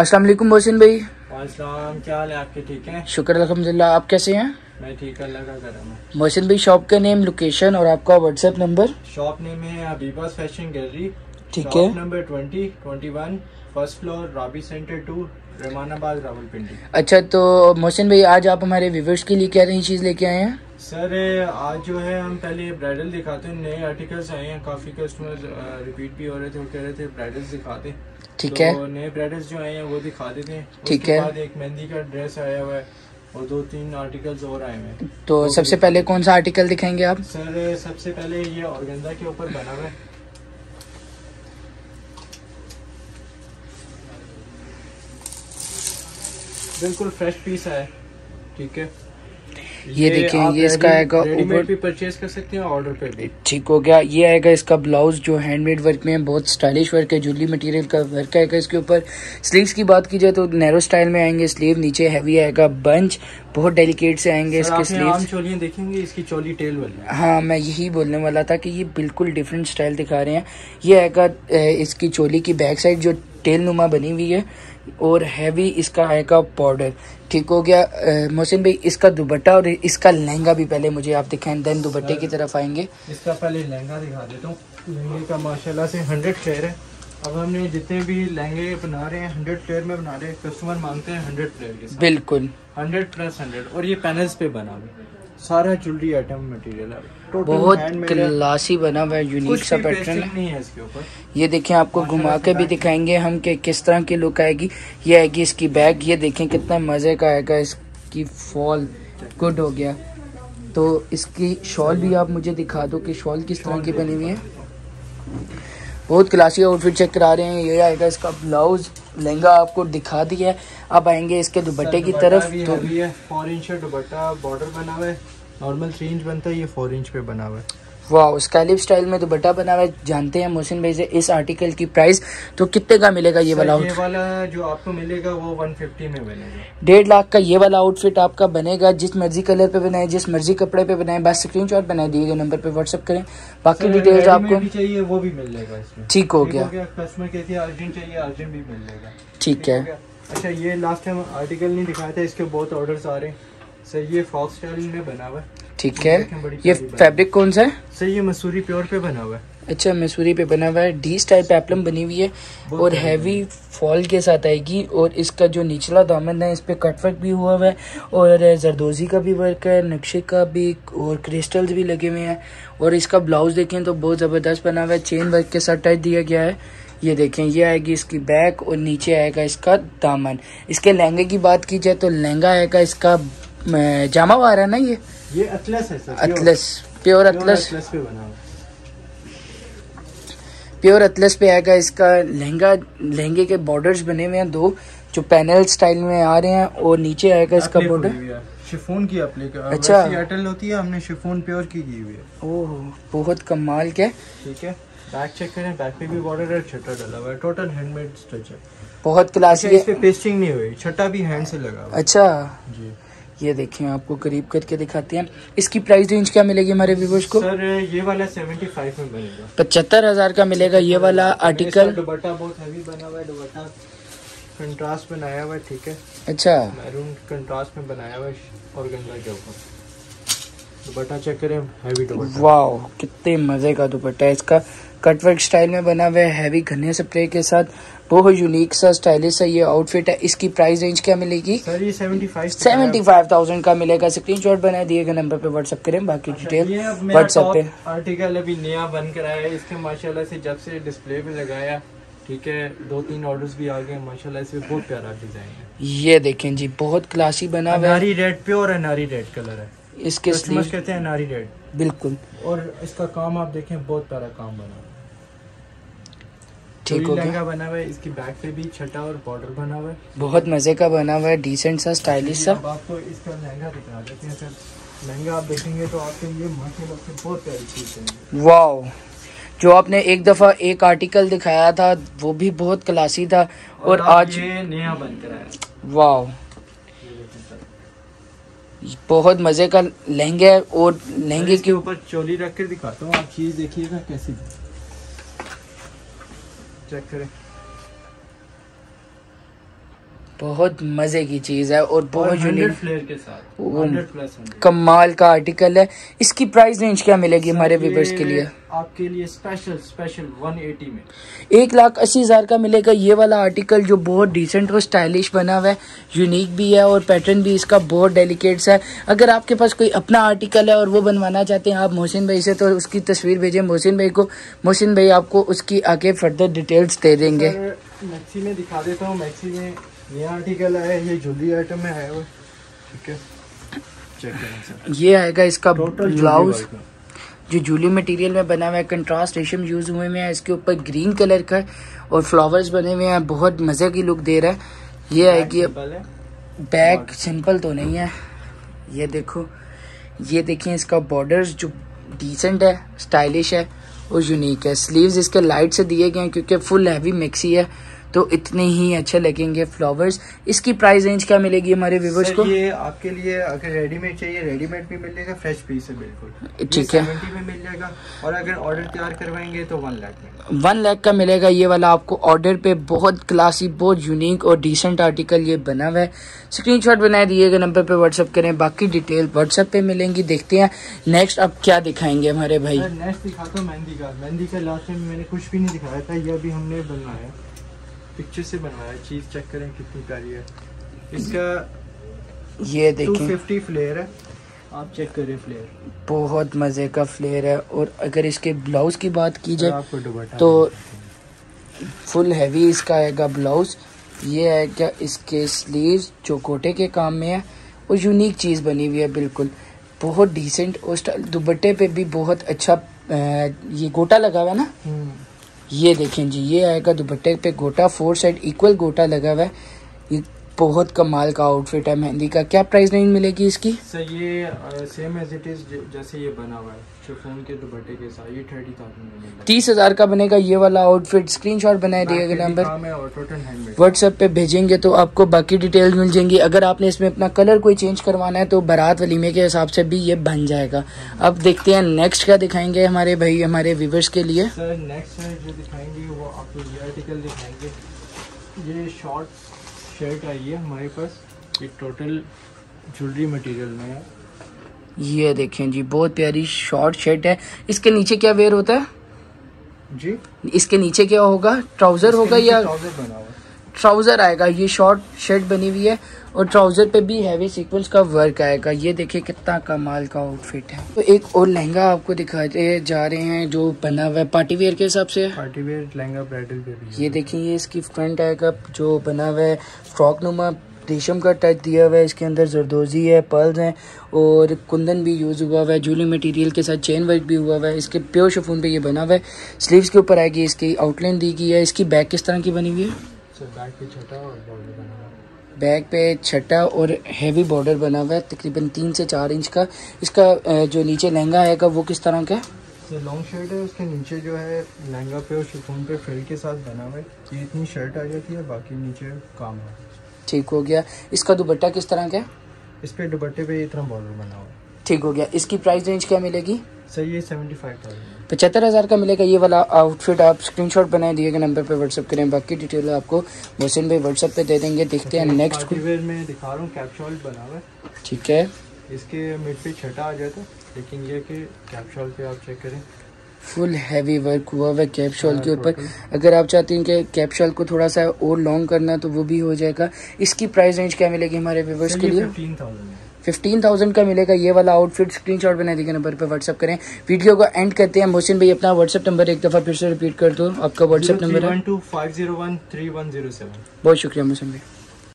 अस्सलाम वालेकुम मोहसिन भाई। क्या हाल है? आपके ठीक है? शुक्र अलहमदिल्ला आप कैसे हैं? मैं ठीक अल्लाह का करम है। मोहसिन भाई शॉप का नेम लोकेशन और आपका व्हाट्सएप नंबर शॉप नेम है अबीबास फ़ैशन गैलरी ठीक है। Number twenty twenty one first floor Rabi centre to Ramanabad Rawalpindi अच्छा तो मोहसिन भाई आज आप हमारे व्यूवर्स के लिए क्या नई चीज़ लेके आए हैं? सर आज जो है हम पहले ब्राइडल दिखाते हैं नए आर्टिकल्स आए हैं। काफ़ी कस्टमर रिपीट भी हो रहे थे वो कह रहे थे ब्राइडल्स दिखाते। ठीक तो है नए ब्राइडल्स जो आए हैं वो दिखा देते हैं। ठीक है। बाद एक मेहंदी का ड्रेस आया हुआ है और दो तीन आर्टिकल्स और आए हुए हैं। तो सबसे पहले कौन सा आर्टिकल दिखाएँगे आप? सर सबसे पहले ये ऑर्गेन्जा के ऊपर बना हुआ है। बिल्कुल फ्रेश पीस है। ठीक है? ये देखिए, आप ये इसका आएगा ऊपर- भी परचेज कर सकते हैं ऑर्डर पे भी। ठीक हो गया। ये आएगा इसका ब्लाउज जो हैंडमेड वर्क में है बहुत स्टाइलिश वर्क है जूली मटेरियल का वर्क आएगा इसके ऊपर। स्लीव्स की बात की जाए तो नैरो स्टाइल में आएँगे स्लीव नीचे हैवी आएगा बंच बहुत डेलिकेट से आएँगे इसके स्लीव्स चोलियाँ देखेंगे इसकी चोली टेल वाली हाँ। मैं यही बोलने वाला था कि ये बिल्कुल डिफरेंट स्टाइल दिखा रहे हैं। ये आएगा इसकी चोली की बैक साइड जो टेल नुमा बनी हुई है और हैवी इसका आएगा बॉर्डर ठीक हो गया मोहसिन भाई इसका दुपट्टा और इसका लहंगा भी पहले मुझे आप दिखाएँ देन दुपट्टे की तरफ़ आएँगे। इसका पहले लहंगा दिखा देता हूँ। लहंगे का माशाल्लाह से हंड्रेड फ्लेयर है। अब हमने जितने भी लहंगे बना रहे हैं हंड्रेड फ्लेयर में बना रहे हैं कस्टमर मांगते हैं हंड्रेड फ्लेयर के बिल्कुल। हंड्रेड प्लस हंड्रेड और ये पैनल्स पे बना हुआ सारा ज्वेलरी आइटम मटेरियल है। बहुत क्लासी बना हुआ है यूनिक सा पैटर्न है। नहीं है इसके ऊपर। ये देखें आपको घुमा के भी दिखाएँगे हम कि किस तरह की लुक आएगी। ये आएगी इसकी बैग ये देखें कितना मज़े का आएगा इसकी फॉल गुड हो गया। तो इसकी शॉल भी आप मुझे दिखा दो कि शॉल किस तरह की बनी हुई है। बहुत क्लासी आउटफिट चेक करा रहे हैं ये आएगा इसका ब्लाउज लहंगा आपको दिखा दिया है। अब आएँगे इसके दुपट्टे की तरफ़। तो फोर इंच दुपट्टा बॉर्डर बना हुआ है। नॉर्मल थ्री इंच बनता है ये फोर इंच पे बना हुआ है। वाह स्काइलिप स्टाइल में दुपट्टा बना हुआ है जानते हैं मोहसिन भाई से इस आर्टिकल की प्राइस तो कितने का मिलेगा ये वाला आउटफिट वाला जो आपको मिलेगा वो 150 में बनेगा। डेढ़ लाख का ये वाला आउटफिट आपका बनेगा जिस मर्ज़ी कलर पे बनाए जिस मर्ज़ी कपड़े पे बनाए बस स्क्रीन शॉट बनाए दिए गए नंबर पे व्हाट्सअप करें। बाकी डिटेल्स आपको चाहिए वो भी मिल जाएगा ठीक हो गया। कस्टमर कहती अर्जेंट चाहिए अर्जेंट भी मिल जाएगा ठीक है अच्छा ये लास्ट टाइम आर्टिकल नहीं दिखाया था इसके बहुत ऑर्डर्स आ रहे हैं। सर ये फ्रॉक स्टाइल में बना हुआ है। ठीक है। ये फैब्रिक कौन सा है? सर ये मसूरी प्योर पे बना हुआ है। अच्छा मसूरी पे बना हुआ है। डी स्टाइल पेप्लम बनी हुई है और हैवी फॉल के साथ आएगी और इसका जो निचला दामन है इस पे कटवर्क भी हुआ हुआ है और जरदोजी का भी वर्क है नक्शे का भी और क्रिस्टल्स भी लगे हुए हैं और इसका ब्लाउज देखें तो बहुत ज़बरदस्त बना हुआ है। चेन वर्क के साथ टच दिया गया है। ये देखें ये आएगी इसकी बैक और नीचे आएगा इसका दामन। इसके लहंगे की बात की जाए तो लहंगा आएगा इसका जामा वार है ना ये? ये अतलस है सर अतलस प्योर अतलस अतलस पे बना प्योर अतलस पे आएगा इसका लहंगा लहंगे के बॉर्डर्स बने हुए हैं दो जो पैनल स्टाइल में आ रहे हैं और नीचे आएगा इसका बॉर्डर है। शिफॉन की एप्लिक अच्छा। एयरटेल होती है हमने शिफॉन प्योर की की हुई है। ओह बहुत कमाल के। ठीक है। बैक चेक करें बैक पे भी बॉर्डर है छट्टा डला हुआ है। टोटल हैंडमेड स्टिच है बहुत क्लासी अच्छा इस पे पेस्टिंग नहीं हुई छट्टा भी हैंड से लगा हुआ है। अच्छा। जी। ये देखिए आपको करीब करके दिखाते हैं। इसकी प्राइस रेंज क्या मिलेगी हमारे व्यूवर्स को? सर ये वाला 75 में बनेगा पचहत्तर हज़ार का मिलेगा ये वाला आर्टिकल दुपट्टा बहुत हैवी बना हुआ है दुपट्टा कंट्रास्ट बनाया हुआ है ठीक है? अच्छा। मैरून कंट्रास्ट में बनाया हुआ है और गंगा के ऊपर दुपट्टा चेक करें हैवी दुपट्टा। वाओ कितने मज़े का दुपट्टा है इसका। कटवर्क स्टाइल में बना हुआ है हैवी घने स्प्रे के साथ। बहुत यूनिक सा स्टाइलिश सा ये आउटफिट है। इसकी प्राइस रेंज क्या मिलेगी? सर ये सेवेंटी फाइव थाउज़ेंड का मिलेगा। स्क्रीनशॉट बना दिए गए नंबर पे व्हाट्सएप करें। बाकी डिटेल अच्छा, व्हाट्सएप पे। आर्टिकल अभी नया बन कर आया है। इसके माशाल्लाह से जब से डिस्प्ले पे लगाया ठीक है दो तीन ऑर्डर्स भी आ गए माशाल्लाह से बहुत प्यारा डिज़ाइन है। ये देखें जी बहुत क्लासी बना हुआ है। रेड प्योर अनारी रेड कलर है। इसके कहते हैं अनारी रेड बिल्कुल। और इसका काम आप देखें बहुत प्यारा काम बना है। ठीक हो गया। बना हुआ है इसकी बैक पे भी छठा और बॉर्डर बना हुआ है। बहुत मज़े का बना हुआ है डिसेंट सा स्टाइलिश सा। आपको इसका लहंगा दिखा देते हैं सर लहंगा आप देखेंगे तो आपके लिए माशाल्लाह से बहुत प्यारी चीज़ है। वाओ। जो आपने एक दफ़ा एक आर्टिकल दिखाया था वो भी बहुत क्लासी था और अब आज ये नया बन कर आया। वाओ। बहुत मज़े का लहंगा है और लहंगे के ऊपर चोली रख कर दिखाता हूँ आप चीज़ देखिएगा कैसी चेक करें। बहुत मज़े की चीज़ है और बहुत यूनिक फ्लेयर के साथ वो 100 प्लस 100 कमाल का आर्टिकल है। इसकी प्राइस रेंज क्या मिलेगी हमारे व्यूवर्स के लिए? आपके लिए स्पेशल स्पेशल 180 में। एक लाख अस्सी हज़ार का मिलेगा ये वाला आर्टिकल जो बहुत डिसेंट और स्टाइलिश बना हुआ है यूनिक भी है और पैटर्न भी इसका बहुत डेलिकेट्स है। अगर आपके पास कोई अपना आर्टिकल है और वो बनवाना चाहते हैं आप मोहसिन भाई से तो उसकी तस्वीर भेजें मोहसिन भाई को। मोहसिन भाई आपको उसकी आगे फर्दर डिटेल्स दे देंगे। मैक्सी में दिखा देता हूँ मैक्सी में ये आर्टिकल है ये आइटम में है ठीक है। चेक करें ये आएगा इसका ब्लाउज जो जूली मटेरियल में बना हुआ है कंट्रास्ट रेशम यूज़ हुए में है इसके ऊपर ग्रीन कलर का और फ्लावर्स बने हुए हैं बहुत मज़े की लुक दे रहा है। ये आएगी बैक सिंपल तो नहीं है। ये देखो ये देखिए इसका बॉर्डर्स जो डिसेंट है स्टाइलिश है और यूनिक है। स्लीव्स इसके लाइट से दिए गए हैं क्योंकि फुल हैवी मिक्सी है। तो इतने ही अच्छे लगेंगे फ्लावर्स इसकी प्राइस रेंज क्या मिलेगी हमारे व्यूवर्स को? ये आपके लिए अगर रेडीमेड चाहिए रेडीमेड भी मिल जाएगा फ्रेश पीस है बिल्कुल. ठीक है। में मिल जाएगा और अगर ऑर्डर तैयार करवाएँगे तो वन लाख वन लाख का मिलेगा ये वाला आपको ऑर्डर पे. बहुत क्लासी बहुत यूनिक और डिसेंट आर्टिकल ये बना हुआ है. स्क्रीनशॉट बनाए दिए गए नंबर पे व्हाट्सअप करें. बाकी डिटेल व्हाट्सएप पे मिलेंगी. देखते हैं नेक्स्ट अब क्या दिखाएँगे हमारे भाई. नेक्स्ट दिखाता हूँ मेहंदी का. मेहंदी का लास्ट टाइम मैंने कुछ भी नहीं दिखाया था ये अभी हमने बनवाया पिक्चर से बनवाया चीज़ चेक करें कितनी प्यारी है। इसका ये देखें। 250 फ्लेयर है। आप चेक करें फ्लेयर बहुत मज़े का फ्लेयर है और अगर इसके ब्लाउज की बात की जाए तो फुल हैवी इसका आएगा ब्लाउज ये आएगा इसके स्लीव्स जो कोटे के काम में है और यूनिक चीज़ बनी हुई है बिल्कुल। बहुत डिसेंट और दुपट्टे पे भी बहुत अच्छा ये गोटा लगा हुआ है ना? हम्म, ये देखें जी, ये आएगा दुपट्टे पे गोटा फोर साइड इक्वल गोटा लगा हुआ है। बहुत कमाल का आउटफिट है मेहंदी का। क्या प्राइस रेंज मिलेगी इसकी? सर ये सेम एज इट इज़ जैसे ये बना हुआ है शिफॉन के दुपट्टे के साथ ये थर्टी थाउज़ेंड में मिलेगा। तीस हज़ार का बनेगा ये वाला आउटफिट स्क्रीनशॉट बनाए दिएगा नंबर व्हाट्सएप पे भेजेंगे तो आपको बाकी डिटेल्स मिल जाएँगी। अगर आपने इसमें अपना कलर कोई चेंज करवाना है तो बारात वलीमे के हिसाब से भी ये बन जाएगा। अब देखते हैं नेक्स्ट क्या दिखाएँगे हमारे भाई हमारे व्यूवर्स के लिए। सर नेक्स्ट जो दिखाएँगे वो आपको ये आर्टिकल दिखाएँगे। ये शॉर्ट शर्ट आई है हमारे पास ये टोटल ज्वेलरी मटेरियल में। है ये देखें जी बहुत प्यारी शॉर्ट शर्ट है। इसके नीचे क्या वेयर होता है? जी? इसके नीचे क्या होगा? ट्राउज़र होगा या ट्राउज़र बना हुआ ट्राउज़र आएगा ये शॉर्ट शर्ट बनी हुई है और ट्राउज़र पे भी हैवी सीक्वेंस का वर्क आएगा। ये देखिए कितना कमाल का आउटफिट है। तो एक और लहंगा आपको दिखाते जा रहे हैं जो बना हुआ है पार्टी वेयर के हिसाब से। पार्टी वेयर लहंगा ब्राइडल पे भी। ये देखिए ये इसकी फ्रंट आएगा जो बना हुआ है। फ्रॉक नुमा रेशम का टच दिया हुआ है। इसके अंदर जरदोजी है पर्ल्स हैं और कुंदन भी यूज़ हुआ हुआ है। जूली मटेरियल के साथ चेन वर्क भी हुआ हुआ है। इसके प्योर शिफोन पे ये बना हुआ है। स्लीव्स के ऊपर आएगी इसकी आउटलाइन दी गई है। इसकी बैक किस तरह की बनी हुई है? सर बैक पे छठा और बॉर्डर बना हुआ है। बैक पे छठा और हैवी बॉर्डर बना हुआ है तकरीबन तीन से चार इंच का। इसका जो नीचे लहंगा आएगा वो किस तरह का है? लॉन्ग शर्ट है उसके नीचे जो है लहंगा पे और शिफोन पे फ्रिल के साथ बना हुआ है। ये इतनी शर्ट आ जाती है बाकी नीचे काम है। ठीक हो गया। इसका दुपट्टा किस तरह का है? इस पे दुपट्टे पे इतना बॉर्डर बना हुआ है। ठीक हो गया। इसकी प्राइस रेंज क्या मिलेगी? सर ये सेवेंटी फाइव थाउज़ेंड पचहत्तर हज़ार का मिलेगा ये वाला आउटफिट आप स्क्रीनशॉट बनाए दिए गए नंबर पे व्हाट्सअप करें। बाकी डिटेल आपको मोहसिन भाई व्हाट्सअप पे दे देंगे। देखते हैं नेक्स्ट वेयर में दिखा रहा हूँ कैप बना हुआ है। ठीक है। इसके मिड पे छठा आ जाता लेकिन ये कि कैप पे आप चेक करें। फुल हैवी वर्क हुआ हुआ कैप शॉल हाँ, के ऊपर। अगर आप चाहते हैं कि कैप शॉल को थोड़ा सा और लॉन्ग करना तो वो भी हो जाएगा। इसकी प्राइस रेंज क्या मिलेगी हमारे व्यूवर्स के लिए? फिफ्टीन थाउज़ेंड का मिलेगा ये वाला आउटफिट स्क्रीन शॉट बनाए देखे नंबर पर व्हाट्सअप करें। वीडियो को एंड करते हैं। मोहसिन भाई अपना व्हाट्सअप नंबर एक दफ़ा फिर से रिपीट कर दो। आपका व्हाट्सअप नंबर है। बहुत शुक्रिया मोहसिन भाई।